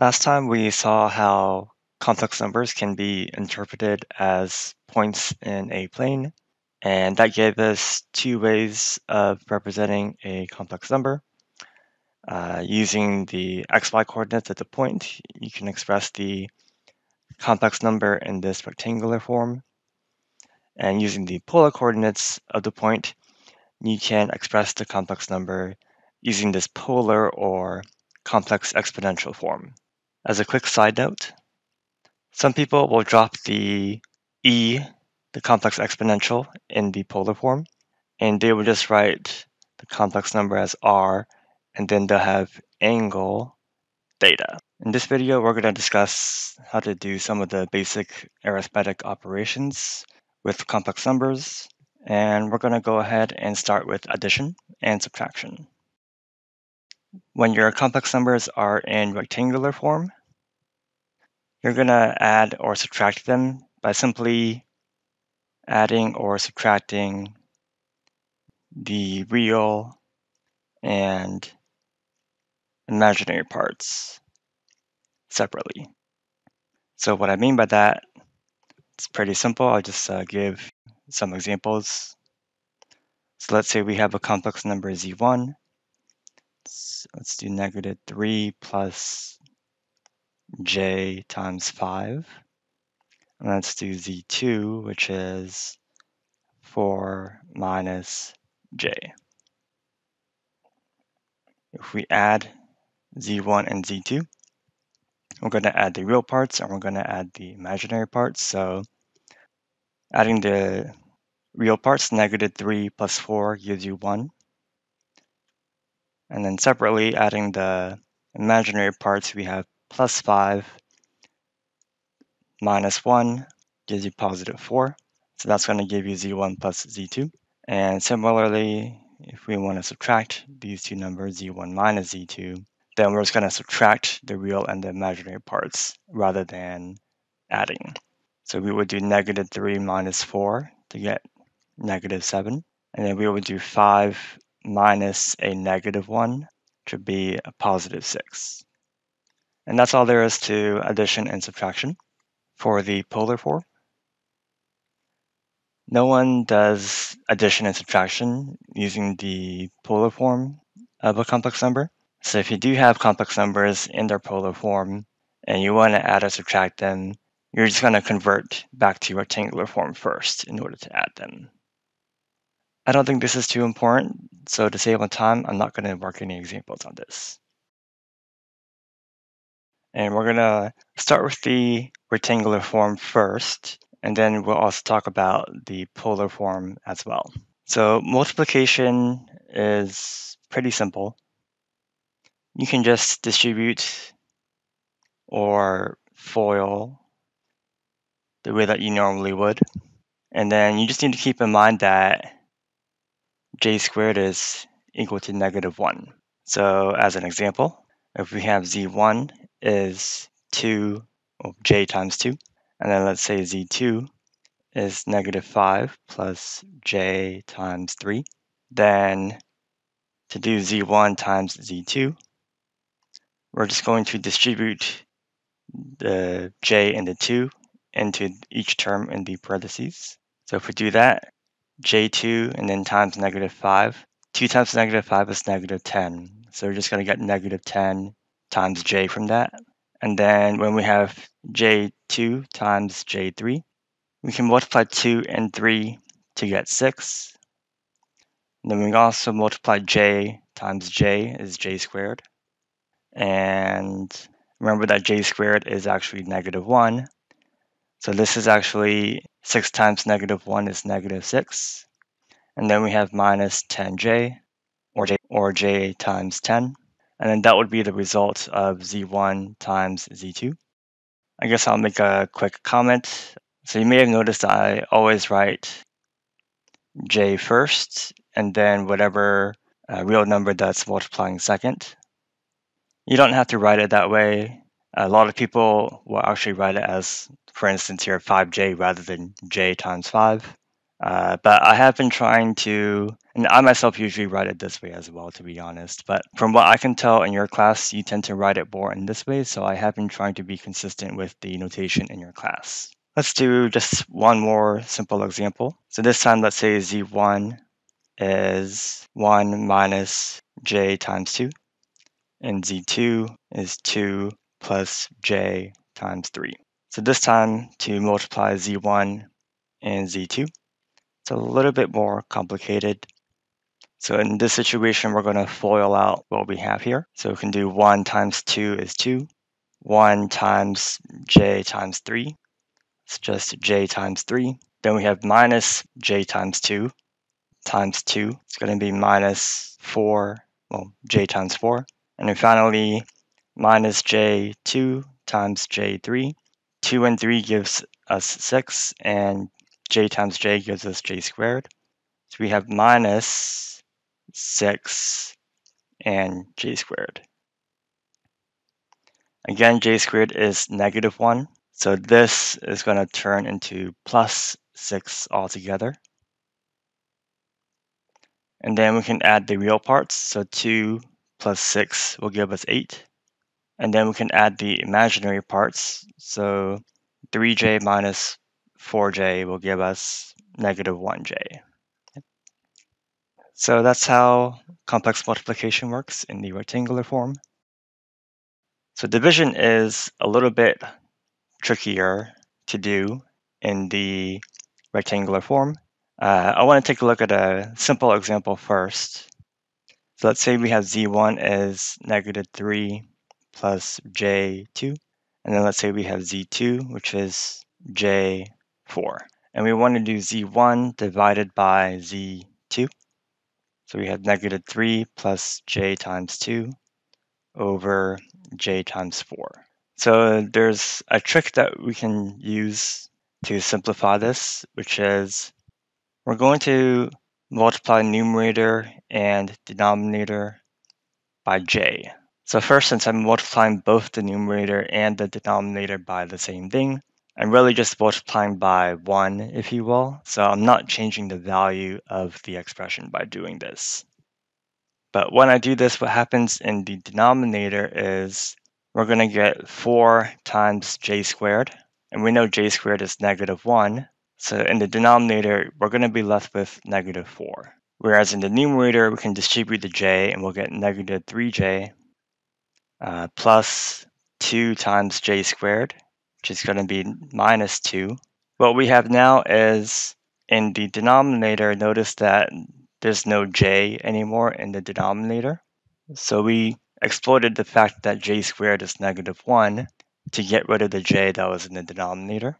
Last time we saw how complex numbers can be interpreted as points in a plane, and that gave us two ways of representing a complex number. Uh, using the xy coordinates at the point, you can express the complex number in this rectangular form. And using the polar coordinates of the point, you can express the complex number using this polar or complex exponential form. As a quick side note, some people will drop the e, the complex exponential, in the polar form, and they will just write the complex number as r, and then they'll have angle theta. In this video, we're going to discuss how to do some of the basic arithmetic operations with complex numbers, and we're going to go ahead and start with addition and subtraction. When your complex numbers are in rectangular form, you're going to add or subtract them by simply adding or subtracting the real and imaginary parts separately. So what I mean by that, it's pretty simple. I'll just uh, give some examples. So let's say we have a complex number z1. So let's do negative 3 plus j times 5. And let's do z2, which is 4 minus j. If we add z1 and z2, we're going to add the real parts and we're going to add the imaginary parts. So adding the real parts, negative 3 plus 4 gives you 1. And then separately adding the imaginary parts, we have plus 5 minus 1 gives you positive 4. So that's going to give you z1 plus z2. And similarly, if we want to subtract these two numbers, z1 minus z2, then we're just going to subtract the real and the imaginary parts rather than adding. So we would do negative 3 minus 4 to get negative 7. And then we would do 5 minus a negative 1 to be a positive 6. And that's all there is to addition and subtraction for the polar form. No one does addition and subtraction using the polar form of a complex number. So if you do have complex numbers in their polar form and you want to add or subtract them, you're just going to convert back to rectangular form first in order to add them. I don't think this is too important, so to save on time, I'm not going to work any examples on this. And we're going to start with the rectangular form first, and then we'll also talk about the polar form as well. So multiplication is pretty simple. You can just distribute or FOIL the way that you normally would. And then you just need to keep in mind that j squared is equal to negative 1. So as an example, if we have z1 is 2, or j times 2. And then let's say z2 is negative 5 plus j times 3. Then to do z1 times z2, we're just going to distribute the j and the 2 into each term in the parentheses. So if we do that, j2 and then times negative 5, 2 times negative 5 is negative 10. So we're just going to get negative 10 times j from that. And then when we have j2 times j3, we can multiply 2 and 3 to get 6. And then we can also multiply j times j is j squared. And remember that j squared is actually negative 1. So this is actually 6 times negative 1 is negative 6. And then we have minus 10j, or j, or j times 10. And then that would be the result of z1 times z2. I guess I'll make a quick comment. So you may have noticed I always write j first, and then whatever uh, real number that's multiplying second. You don't have to write it that way. A lot of people will actually write it as, for instance, here 5j rather than j times 5. Uh, but I have been trying to And I myself usually write it this way as well, to be honest. But from what I can tell in your class, you tend to write it more in this way. So I have been trying to be consistent with the notation in your class. Let's do just one more simple example. So this time, let's say z1 is 1 minus j times 2, and z2 is 2 plus j times 3. So this time, to multiply z1 and z2, it's a little bit more complicated. So in this situation, we're going to FOIL out what we have here. So we can do 1 times 2 is 2. 1 times j times 3. It's just j times 3. Then we have minus j times 2 times 2. It's going to be minus 4, well, j times 4. And then finally, minus j2 times j3. 2 and 3 gives us 6, and j times j gives us j squared. So we have minus 6, and j squared. Again, j squared is negative 1, so this is going to turn into plus 6 altogether. And then we can add the real parts, so 2 plus 6 will give us 8. And then we can add the imaginary parts, so 3j minus 4j will give us negative 1j. So that's how complex multiplication works in the rectangular form. So division is a little bit trickier to do in the rectangular form. Uh, I want to take a look at a simple example first. So let's say we have z1 is negative 3 plus j2. And then let's say we have z2, which is j4. And we want to do z1 divided by z2. So we have negative 3 plus j times 2 over j times 4. So there's a trick that we can use to simplify this, which is we're going to multiply numerator and denominator by j. So first, since I'm multiplying both the numerator and the denominator by the same thing, I'm really just multiplying by 1, if you will. So I'm not changing the value of the expression by doing this. But when I do this, what happens in the denominator is we're going to get 4 times j squared. And we know j squared is negative 1. So in the denominator, we're going to be left with negative 4. Whereas in the numerator, we can distribute the j and we'll get negative 3j uh, plus 2 times j squared which is going to be minus 2. What we have now is in the denominator, notice that there's no j anymore in the denominator. So we exploited the fact that j squared is negative 1 to get rid of the j that was in the denominator.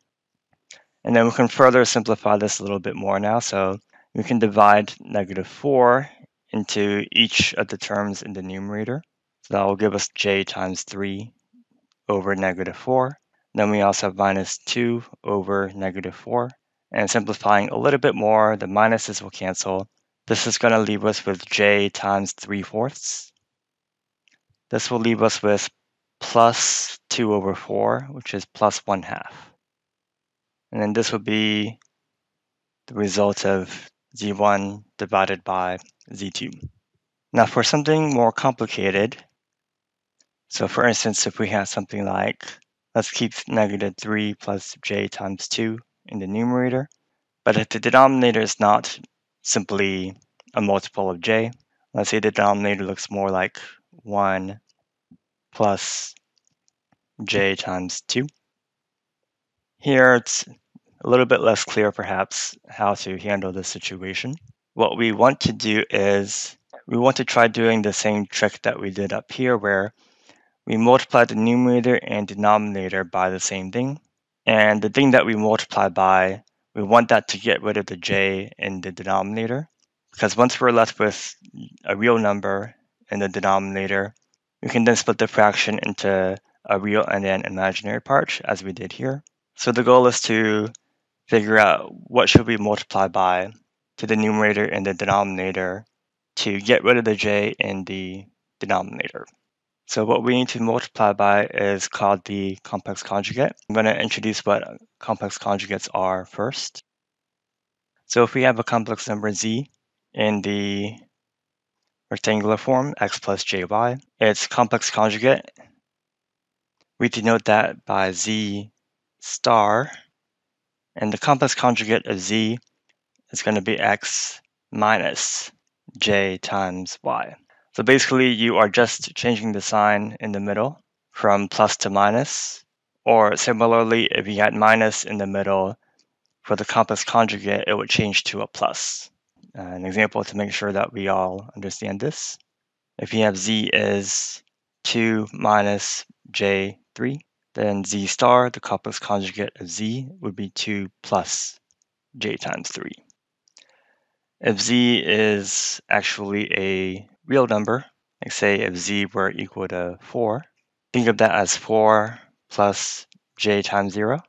And then we can further simplify this a little bit more now. So we can divide negative 4 into each of the terms in the numerator. So that will give us j times 3 over negative 4. Then we also have minus 2 over negative 4. And simplifying a little bit more, the minuses will cancel. This is going to leave us with j times 3 fourths. This will leave us with plus 2 over 4, which is plus 1 half. And then this will be the result of z1 divided by z2. Now for something more complicated, so for instance, if we have something like Let's keep negative 3 plus j times 2 in the numerator. But if the denominator is not simply a multiple of j, let's say the denominator looks more like 1 plus j times 2. Here it's a little bit less clear perhaps how to handle this situation. What we want to do is we want to try doing the same trick that we did up here where we multiply the numerator and denominator by the same thing. And the thing that we multiply by, we want that to get rid of the j in the denominator. Because once we're left with a real number in the denominator, we can then split the fraction into a real and an imaginary part, as we did here. So the goal is to figure out what should we multiply by to the numerator and the denominator to get rid of the j in the denominator. So what we need to multiply by is called the complex conjugate. I'm going to introduce what complex conjugates are first. So if we have a complex number z in the rectangular form, x plus jy, its complex conjugate, we denote that by z star, and the complex conjugate of z is going to be x minus j times y. So basically, you are just changing the sign in the middle from plus to minus, or similarly, if you had minus in the middle, for the complex conjugate, it would change to a plus. Uh, an example to make sure that we all understand this. If you have z is 2 minus j3, then z star, the complex conjugate of z, would be 2 plus j times 3. If z is actually a real number, like say if z were equal to 4, think of that as 4 plus j times 0.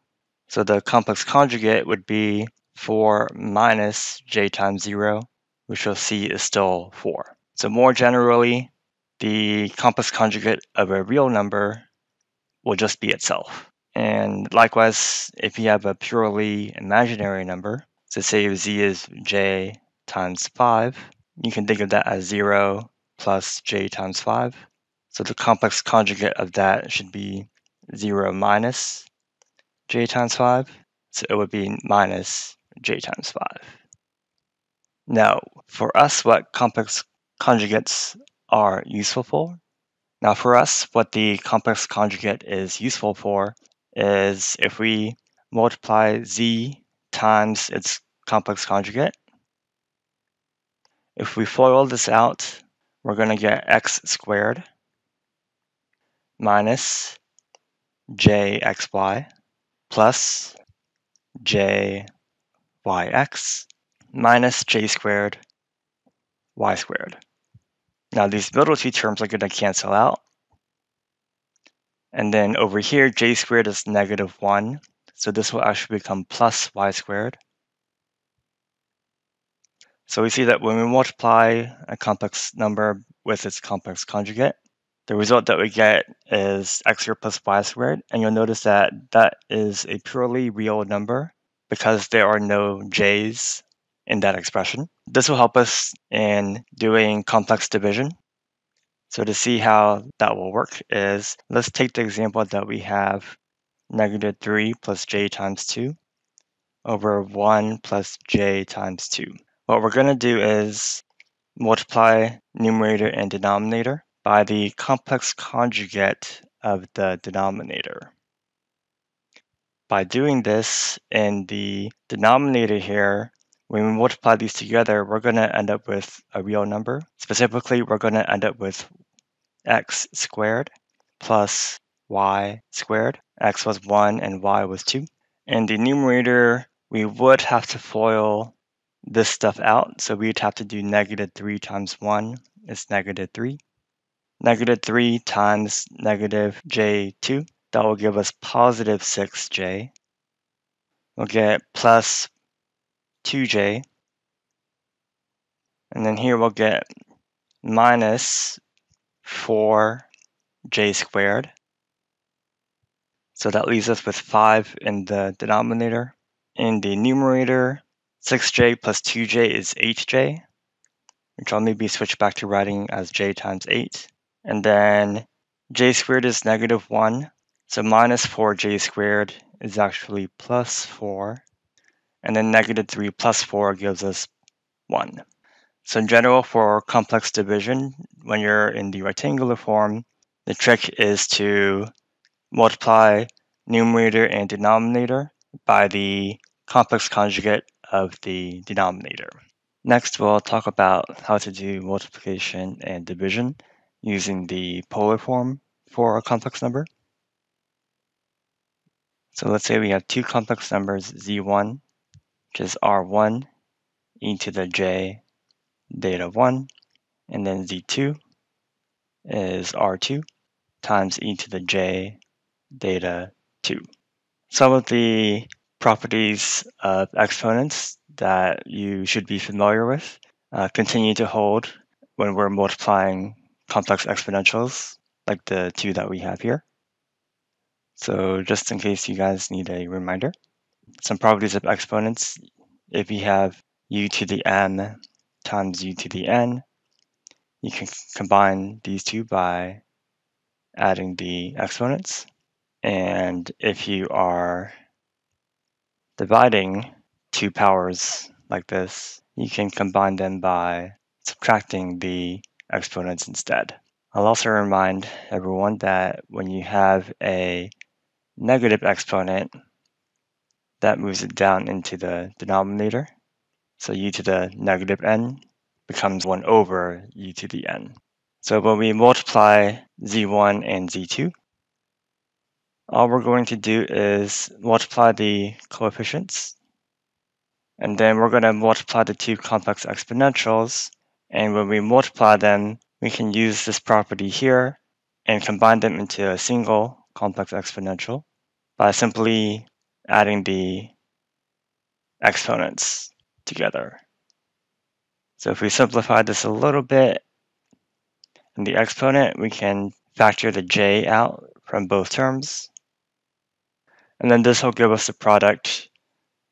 So the complex conjugate would be 4 minus j times 0, which you'll see is still 4. So more generally, the complex conjugate of a real number will just be itself. And likewise, if you have a purely imaginary number, so say if z is j times 5, you can think of that as 0 plus j times 5. So the complex conjugate of that should be 0 minus j times 5. So it would be minus j times 5. Now, for us, what complex conjugates are useful for? Now, for us, what the complex conjugate is useful for is if we multiply z times its complex conjugate. If we FOIL this out, we're going to get x squared minus jxy plus jyx minus j squared y squared. Now these middle two terms are going to cancel out. And then over here, j squared is negative 1. So this will actually become plus y squared. So we see that when we multiply a complex number with its complex conjugate, the result that we get is x squared plus y squared. And you'll notice that that is a purely real number because there are no j's in that expression. This will help us in doing complex division. So to see how that will work is, let's take the example that we have negative 3 plus j times 2 over 1 plus j times 2. What we're going to do is multiply numerator and denominator by the complex conjugate of the denominator. By doing this in the denominator here, when we multiply these together, we're going to end up with a real number. Specifically, we're going to end up with x squared plus y squared. x was 1 and y was 2. In the numerator, we would have to FOIL this stuff out. So we'd have to do negative 3 times 1 is negative 3. Negative 3 times negative j2 that will give us positive 6j. We'll get plus 2j. And then here we'll get minus 4j squared. So that leaves us with 5 in the denominator. In the numerator, 6j plus 2j is 8j, which I'll maybe switch back to writing as j times 8. And then j squared is negative 1, so minus 4j squared is actually plus 4. And then negative 3 plus 4 gives us 1. So in general, for complex division, when you're in the rectangular form, the trick is to multiply numerator and denominator by the complex conjugate of the denominator. Next, we'll talk about how to do multiplication and division using the polar form for a complex number. So let's say we have two complex numbers, z1, which is r1 e to the j theta 1, and then z2 is r2 times e to the j theta 2. Some of the properties of exponents that you should be familiar with uh, continue to hold when we're multiplying complex exponentials like the two that we have here. So just in case you guys need a reminder, some properties of exponents, if you have u to the n times u to the n. You can combine these two by adding the exponents. And if you are dividing two powers like this, you can combine them by subtracting the exponents instead. I'll also remind everyone that when you have a negative exponent, that moves it down into the denominator. So u to the negative n becomes 1 over u to the n. So when we multiply z1 and z2, all we're going to do is multiply the coefficients, and then we're going to multiply the two complex exponentials, and when we multiply them, we can use this property here and combine them into a single complex exponential by simply adding the exponents together. So if we simplify this a little bit, in the exponent, we can factor the j out from both terms. And then this will give us the product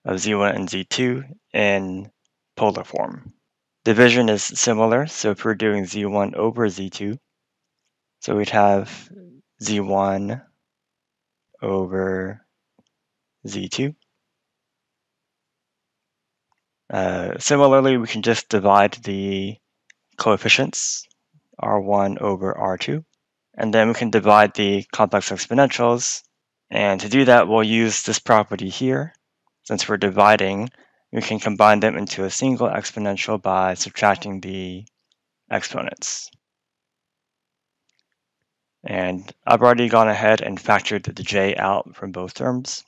of z1 and z2 in polar form. Division is similar, so if we're doing z1 over z2, so we'd have z1 over z2. Uh, similarly, we can just divide the coefficients, r1 over r2, and then we can divide the complex exponentials. And to do that, we'll use this property here. Since we're dividing, we can combine them into a single exponential by subtracting the exponents. And I've already gone ahead and factored the j out from both terms.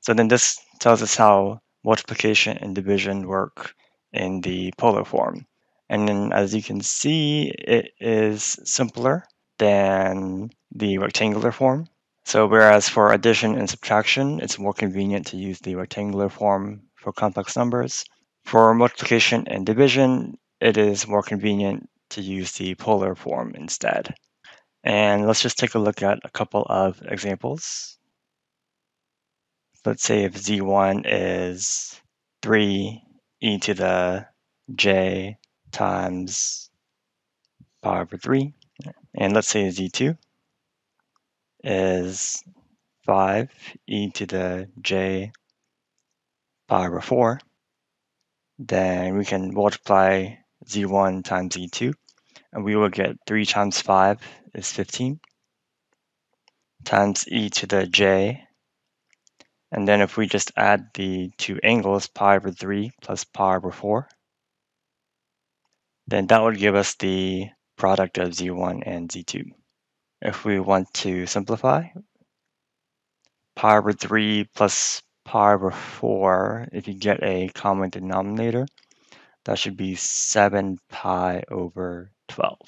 So then this tells us how multiplication and division work in the polar form. And then as you can see, it is simpler than the rectangular form. So whereas for addition and subtraction, it's more convenient to use the rectangular form for complex numbers. For multiplication and division, it is more convenient to use the polar form instead. And let's just take a look at a couple of examples. Let's say if z1 is 3 e to the j times pi over 3. And let's say z2 is 5 e to the j pi over 4, then we can multiply z1 times z2, and we will get 3 times 5 is 15, times e to the j, and then if we just add the two angles, pi over 3 plus pi over 4, then that would give us the product of z1 and z2. If we want to simplify, pi over 3 plus pi over 4, if you get a common denominator, that should be 7 pi over 12.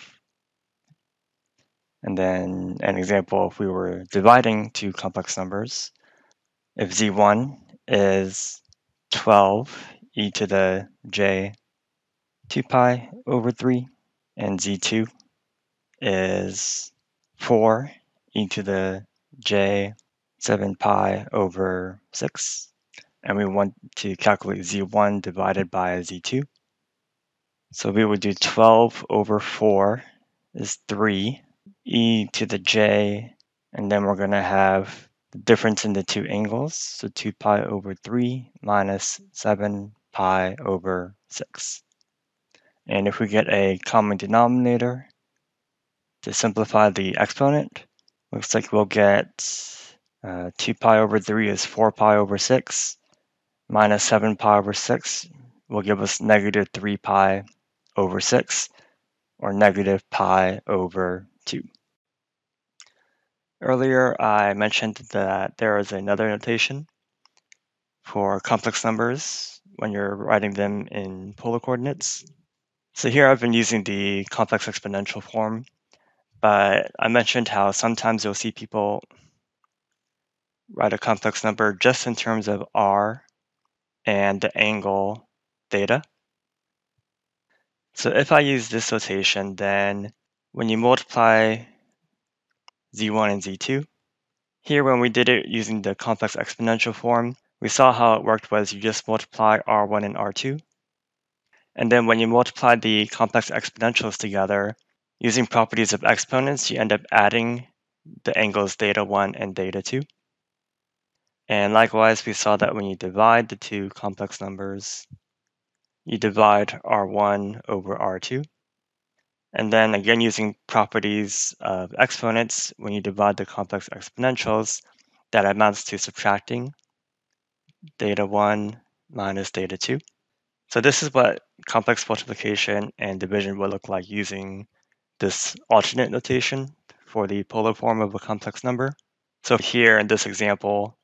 And then an example, if we were dividing two complex numbers, if z1 is 12 e to the j 2 pi over 3, and z2 is 4 e to the j 7 pi over 6. And we want to calculate z1 divided by z2. So we would do 12 over 4 is 3 e to the j, and then we're going to have the difference in the two angles, so 2 pi over 3 minus 7 pi over 6. And if we get a common denominator, to simplify the exponent, looks like we'll get uh, 2 pi over 3 is 4 pi over 6, minus 7 pi over 6 will give us negative 3 pi over 6, or negative pi over 2. Earlier, I mentioned that there is another notation for complex numbers when you're writing them in polar coordinates. So here I've been using the complex exponential form, but I mentioned how sometimes you'll see people write a complex number just in terms of r and the angle theta. So if I use this notation, then when you multiply z1 and z2, here when we did it using the complex exponential form, we saw how it worked was you just multiply r1 and r2, And then when you multiply the complex exponentials together, using properties of exponents, you end up adding the angles theta 1 and theta 2. And likewise, we saw that when you divide the two complex numbers, you divide R1 over R2. And then again, using properties of exponents, when you divide the complex exponentials, that amounts to subtracting theta 1 minus theta 2. So this is what complex multiplication and division will look like using this alternate notation for the polar form of a complex number. So here in this example,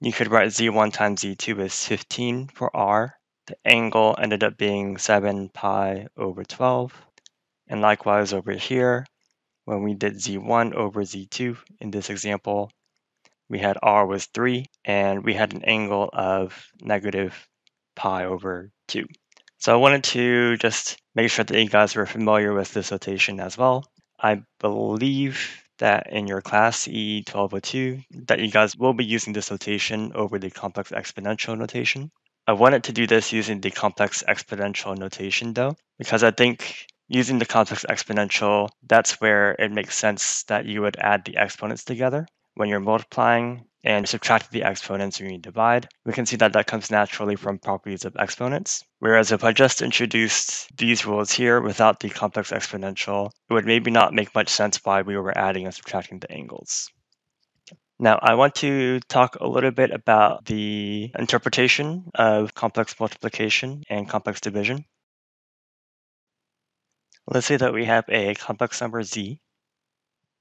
you could write z1 times z2 is 15 for r. The angle ended up being 7 pi over 12. And likewise over here, when we did z1 over z2 in this example, we had r was 3, and we had an angle of negative pi over 2. So I wanted to just make sure that you guys were familiar with this notation as well. I believe that in your class E1202 that you guys will be using this notation over the complex exponential notation. I wanted to do this using the complex exponential notation though, because I think using the complex exponential, that's where it makes sense that you would add the exponents together when you're multiplying and subtract the exponents when you divide, we can see that that comes naturally from properties of exponents. Whereas if I just introduced these rules here without the complex exponential, it would maybe not make much sense why we were adding and subtracting the angles. Now, I want to talk a little bit about the interpretation of complex multiplication and complex division. Let's say that we have a complex number z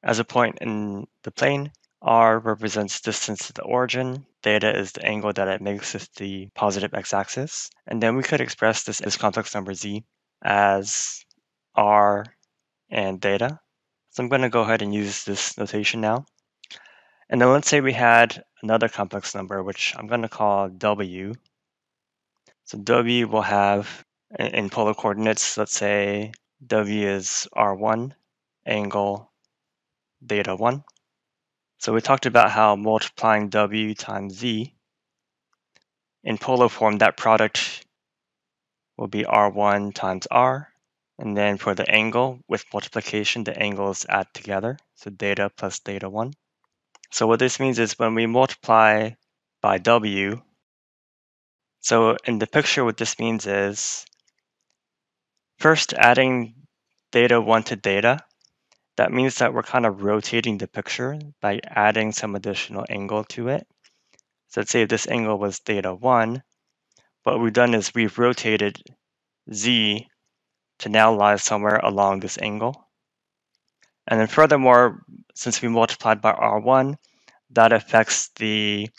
as a point in the plane r represents distance to the origin, theta is the angle that it makes with the positive x-axis, and then we could express this, this complex number z as r and theta. So I'm going to go ahead and use this notation now. And then let's say we had another complex number, which I'm going to call w. So w will have, in polar coordinates, let's say w is r1, angle theta 1. So we talked about how multiplying W times Z in polar form, that product will be R1 times R. And then for the angle with multiplication, the angles add together. So theta plus theta 1. So what this means is when we multiply by W, so in the picture, what this means is first adding theta 1 to theta, that means that we're kind of rotating the picture by adding some additional angle to it. So let's say this angle was theta 1, what we've done is we've rotated z to now lie somewhere along this angle. And then furthermore, since we multiplied by r1, that affects the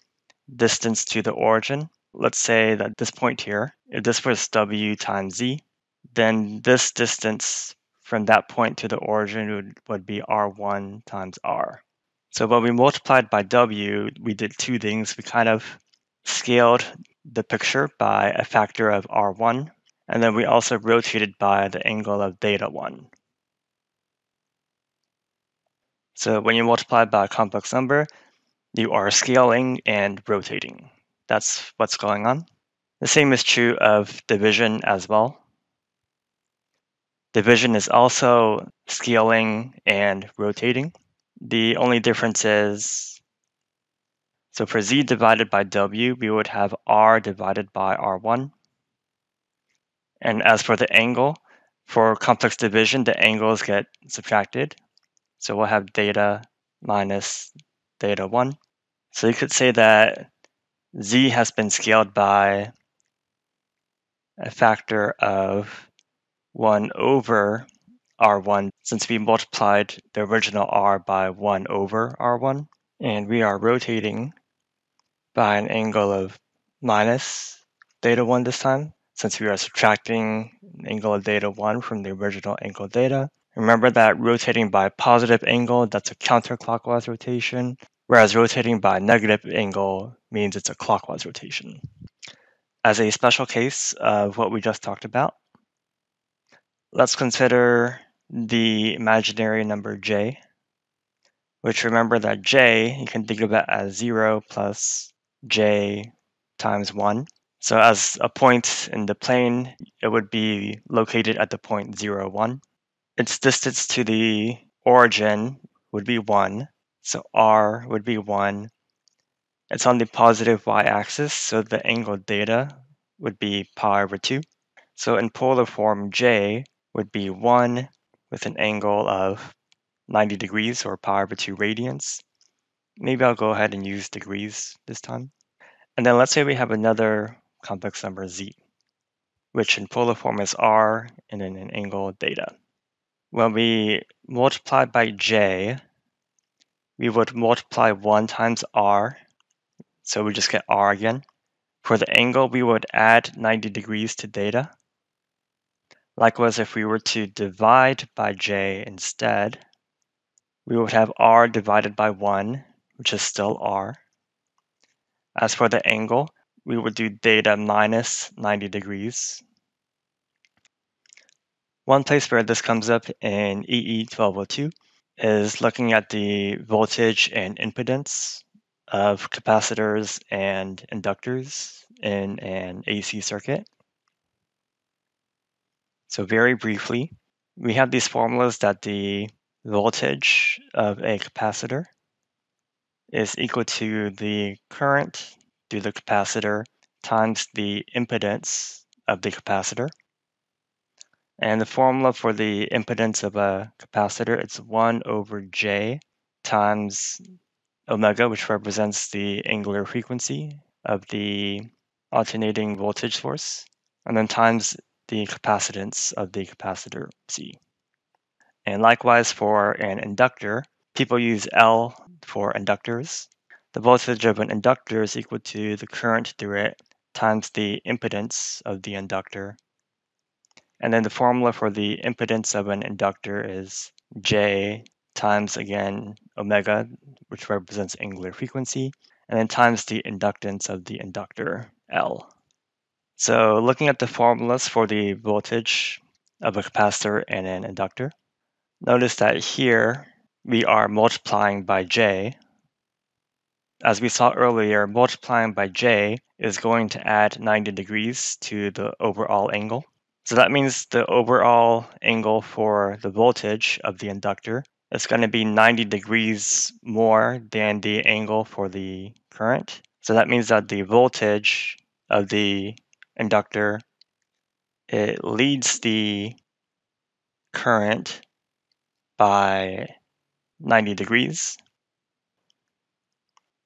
distance to the origin. Let's say that this point here, if this was w times z, then this distance from that point to the origin would, would be R1 times R. So when we multiplied by W, we did two things. We kind of scaled the picture by a factor of R1, and then we also rotated by the angle of theta 1. So when you multiply by a complex number, you are scaling and rotating. That's what's going on. The same is true of division as well. Division is also scaling and rotating. The only difference is, so for z divided by w, we would have r divided by r1. And as for the angle, for complex division, the angles get subtracted. So we'll have theta minus theta 1. So you could say that z has been scaled by a factor of 1 over r1 since we multiplied the original r by 1 over r1. And we are rotating by an angle of minus theta 1 this time since we are subtracting an angle of theta 1 from the original angle theta. Remember that rotating by a positive angle, that's a counterclockwise rotation, whereas rotating by a negative angle means it's a clockwise rotation. As a special case of what we just talked about, Let's consider the imaginary number j, which remember that j, you can think of it as 0 plus j times 1. So as a point in the plane, it would be located at the point 0, 1. Its distance to the origin would be 1, so r would be 1. It's on the positive y-axis, so the angle theta would be pi over 2. So in polar form, j would be 1 with an angle of 90 degrees or pi over 2 radians. Maybe I'll go ahead and use degrees this time. And then let's say we have another complex number z, which in polar form is r and in an angle theta. When we multiply by j, we would multiply 1 times r, so we just get r again. For the angle, we would add 90 degrees to theta. Likewise, if we were to divide by j instead, we would have r divided by 1, which is still r. As for the angle, we would do theta minus 90 degrees. One place where this comes up in EE 1202 is looking at the voltage and impedance of capacitors and inductors in an AC circuit. So very briefly, we have these formulas that the voltage of a capacitor is equal to the current through the capacitor times the impedance of the capacitor. And the formula for the impedance of a capacitor, it's 1 over J times omega, which represents the angular frequency of the alternating voltage source, and then times the capacitance of the capacitor C. And likewise for an inductor, people use L for inductors. The voltage of an inductor is equal to the current through it times the impedance of the inductor. And then the formula for the impedance of an inductor is J times, again, omega, which represents angular frequency, and then times the inductance of the inductor, L. So looking at the formulas for the voltage of a capacitor and an inductor, notice that here we are multiplying by J, as we saw earlier, multiplying by j is going to add 90 degrees to the overall angle. So that means the overall angle for the voltage of the inductor is going to be 90 degrees more than the angle for the current. So that means that the voltage of the inductor it leads the current by 90 degrees.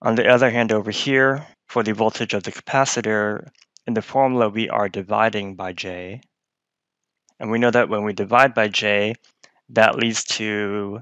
On the other hand, over here, for the voltage of the capacitor, in the formula we are dividing by J. And we know that when we divide by J, that leads to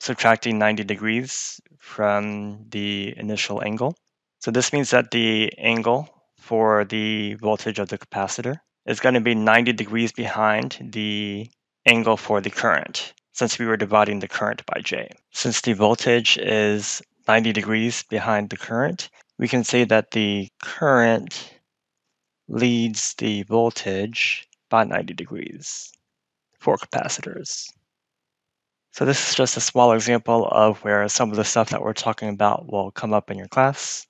subtracting 90 degrees from the initial angle. So this means that the angle for the voltage of the capacitor is going to be 90 degrees behind the angle for the current, since we were dividing the current by J. Since the voltage is 90 degrees behind the current, we can say that the current leads the voltage by 90 degrees for capacitors. So this is just a small example of where some of the stuff that we're talking about will come up in your class.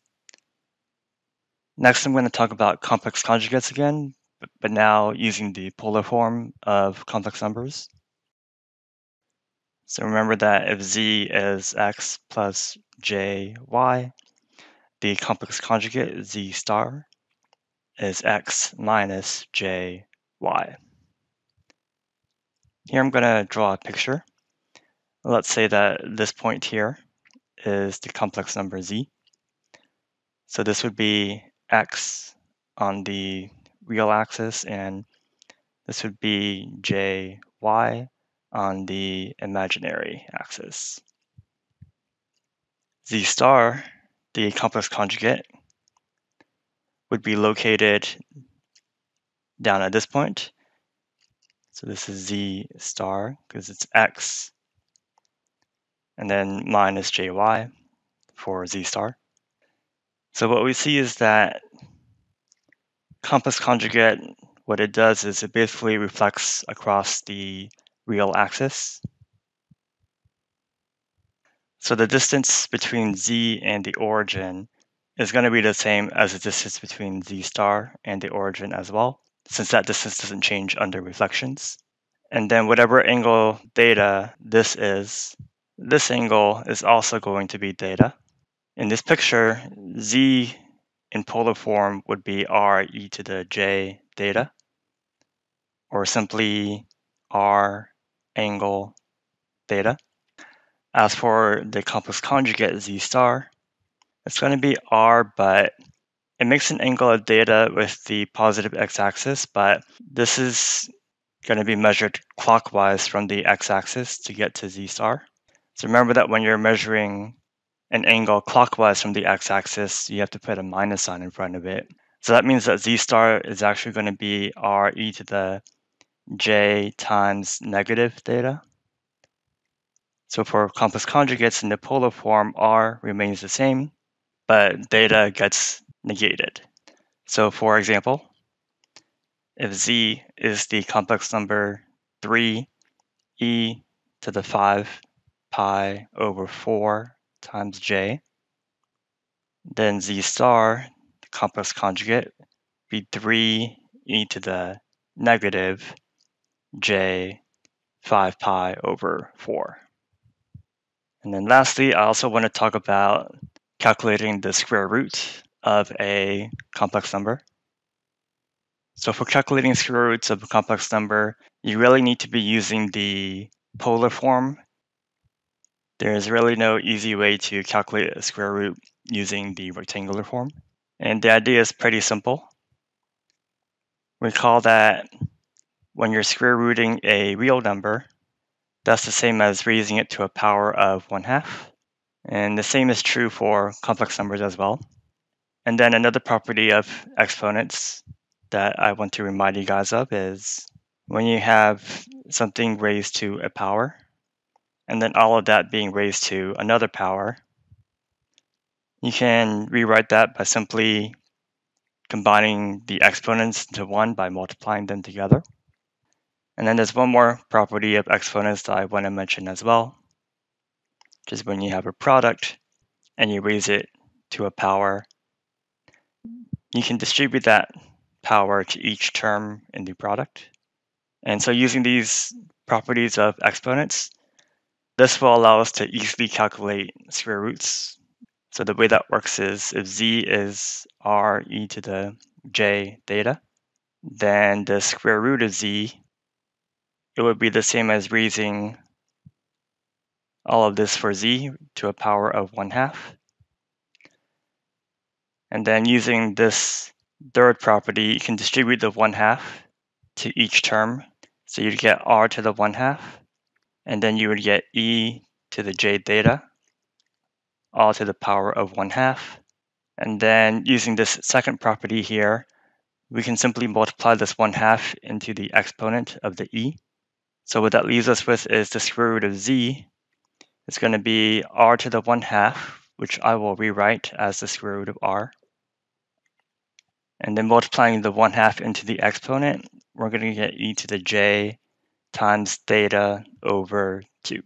Next, I'm going to talk about complex conjugates again, but now using the polar form of complex numbers. So remember that if z is x plus jy, the complex conjugate z star is x minus jy. Here I'm going to draw a picture. Let's say that this point here is the complex number z. So this would be x on the real axis, and this would be jy on the imaginary axis. Z star, the complex conjugate, would be located down at this point. So this is Z star because it's X and then minus JY for Z star. So what we see is that complex conjugate, what it does is it basically reflects across the real axis. So the distance between z and the origin is going to be the same as the distance between z star and the origin as well, since that distance doesn't change under reflections. And then whatever angle theta this is, this angle is also going to be theta. In this picture, z in polar form would be r e to the j theta, or simply r angle theta. As for the complex conjugate z star, it's going to be r, but it makes an angle of theta with the positive x-axis, but this is going to be measured clockwise from the x-axis to get to z star. So remember that when you're measuring an angle clockwise from the x-axis, you have to put a minus sign in front of it. So that means that z star is actually going to be r e to the j times negative theta. So for complex conjugates in the polar form, r remains the same, but theta gets negated. So for example, if z is the complex number 3 e to the 5 pi over 4 times j, then z star, the complex conjugate, be 3 e to the negative j 5 pi over 4. And then lastly, I also want to talk about calculating the square root of a complex number. So for calculating square roots of a complex number, you really need to be using the polar form. There's really no easy way to calculate a square root using the rectangular form. And the idea is pretty simple. Recall that when you're square rooting a real number, that's the same as raising it to a power of 1 half. And the same is true for complex numbers as well. And then another property of exponents that I want to remind you guys of is when you have something raised to a power, and then all of that being raised to another power, you can rewrite that by simply combining the exponents into 1 by multiplying them together. And then there's one more property of exponents that I want to mention as well, which is when you have a product and you raise it to a power, you can distribute that power to each term in the product. And so using these properties of exponents, this will allow us to easily calculate square roots. So the way that works is if z is r e to the j theta, then the square root of z it would be the same as raising all of this for z to a power of 1 half. And then using this third property, you can distribute the 1 half to each term. So you'd get r to the 1 half, and then you would get e to the j theta, all to the power of 1 half. And then using this second property here, we can simply multiply this 1 half into the exponent of the e. So what that leaves us with is the square root of z is going to be r to the 1 half, which I will rewrite as the square root of r. And then multiplying the 1 half into the exponent, we're going to get e to the j times theta over 2.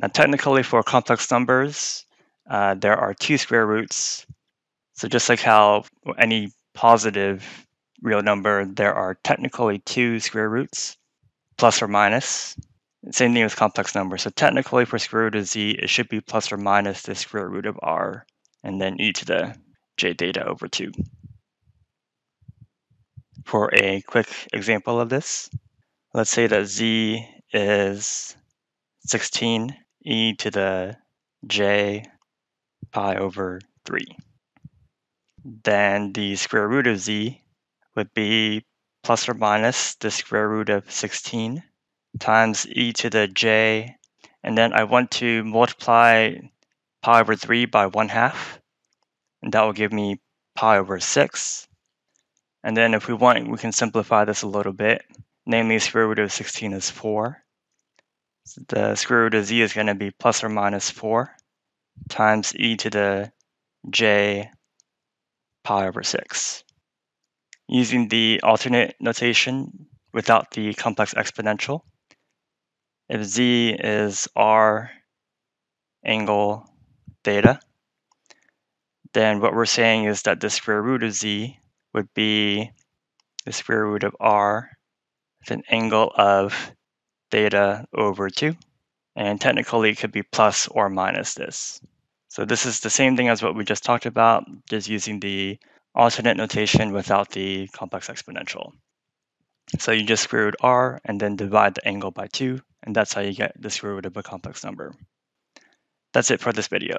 Now technically for complex numbers, uh, there are two square roots. So just like how any positive real number, there are technically two square roots, plus or minus. Same thing with complex numbers. So technically for square root of z, it should be plus or minus the square root of r, and then e to the j theta over 2. For a quick example of this, let's say that z is 16 e to the j pi over 3. Then the square root of z would be plus or minus the square root of 16 times e to the j, and then I want to multiply pi over 3 by 1 half, and that will give me pi over 6. And then if we want, we can simplify this a little bit. Namely, square root of 16 is 4. So the square root of z is going to be plus or minus 4 times e to the j pi over 6 using the alternate notation without the complex exponential. If z is r angle theta, then what we're saying is that the square root of z would be the square root of r with an angle of theta over 2. And technically, it could be plus or minus this. So this is the same thing as what we just talked about, just using the alternate notation without the complex exponential. So you just square root r and then divide the angle by 2, and that's how you get the square root of a complex number. That's it for this video.